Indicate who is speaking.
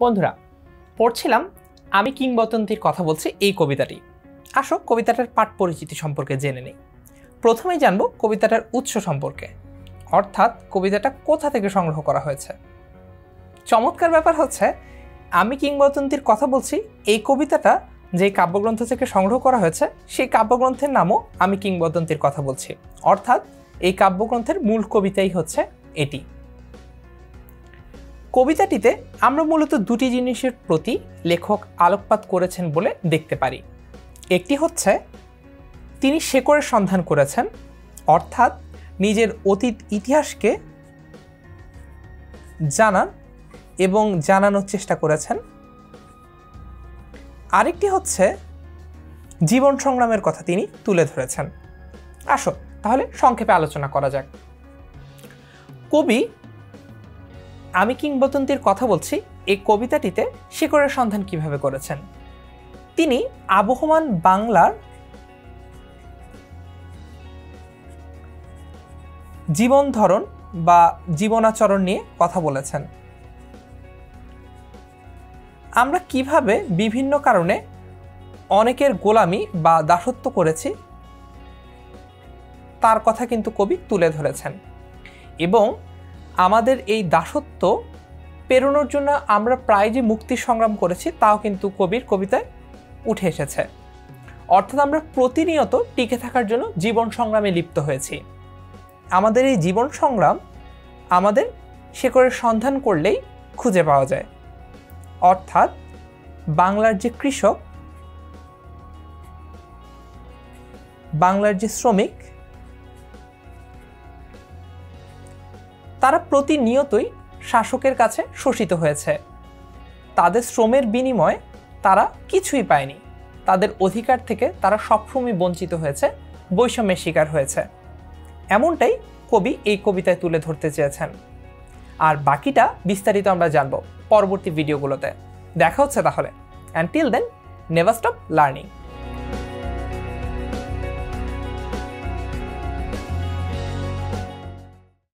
Speaker 1: বন্ধুরা, পড়ছিলাম আমি কিংবদন্তির কথা বলছি এই কবিতাটি। আসো, কবিতাটার পাঠ পরিচিতি সম্পর্কে জেনে নিই। প্রথমেই জানব কবিতাটার উৎস সম্পর্কে। অর্থাৎ কবিতাটা কোথা থেকে সংগ্রহ করা হয়েছে। চমৎকার ব্যাপার হচ্ছে, আমি কিংবদন্তির কথা বলছি এই কবিতাটা যে কাব্যগ্রন্থ থেকে সংগ্রহ করা হয়েছে, সেই কাব্যগ্রন্থের নামও আমি কিংবদন্তির কথা বলছি। অর্থাৎ এই কাব্যগ্রন্থের মূল কবিতাই হচ্ছে এটি। কবিতাটিতে আমরা মূলত দুটি জিনিসের প্রতি লেখক আলোকপাত করেছেন বলে দেখতে পারি। একটি হচ্ছে, তিনি শেকড়ের সন্ধান করেছেন, অর্থাৎ নিজের অতীত ইতিহাসকে জানান এবং জানানোর চেষ্টা করেছেন। আরেকটি হচ্ছে, জীবন সংগ্রামের কথা তিনি তুলে ধরেছেন। আসো তাহলে সংক্ষেপে আলোচনা করা যাক। কবি আমি কিংবদন্তির কথা বলছি, এই কবিতাটিতে শিকড়ের সন্ধান কীভাবে করেছেন? তিনি আবহমান বাংলার জীবন ধরন বা জীবনাচরণ নিয়ে কথা বলেছেন। আমরা কীভাবে বিভিন্ন কারণে অনেকের গোলামি বা দাসত্ব করেছি, তার কথা কিন্তু কবি তুলে ধরেছেন। এবং আমাদের এই দাসত্ব পেরোনোর জন্য আমরা প্রায় যে মুক্তি সংগ্রাম করেছি, তাও কিন্তু কবির কবিতায় উঠে এসেছে। অর্থাৎ আমরা প্রতিনিয়ত টিকে থাকার জন্য জীবন সংগ্রামে লিপ্ত হয়েছি। আমাদের এই জীবন সংগ্রাম আমাদের শেকড়ের সন্ধান করলেই খুঁজে পাওয়া যায়। অর্থাৎ বাংলার যে কৃষক, বাংলার যে শ্রমিক তারা প্রতিনিয়তই শাসকের কাছে শোষিত হয়েছে। তাদের শ্রমের বিনিময়ে তারা কিছুই পায়নি। তাদের অধিকার থেকে তারা সবসময় বঞ্চিত হয়েছে, বৈষম্যের শিকার হয়েছে। এমনটাই কবি এই কবিতায় তুলে ধরতে চেয়েছেন। আর বাকিটা বিস্তারিত আমরা জানব পরবর্তী ভিডিওগুলোতে। দেখা হচ্ছে তাহলে। And till then never stop learning